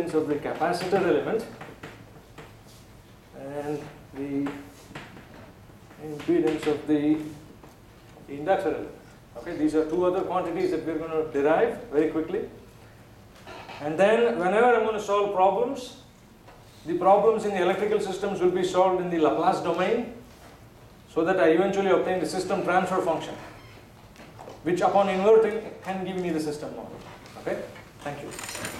resistance of the capacitor element and the impedance of the inductor element. Okay, these are two other quantities that we're going to derive very quickly. And then whenever I'm going to solve problems, the problems in the electrical systems will be solved in the Laplace domain so that I eventually obtain the system transfer function, which upon inverting can give me the system model. Okay, thank you.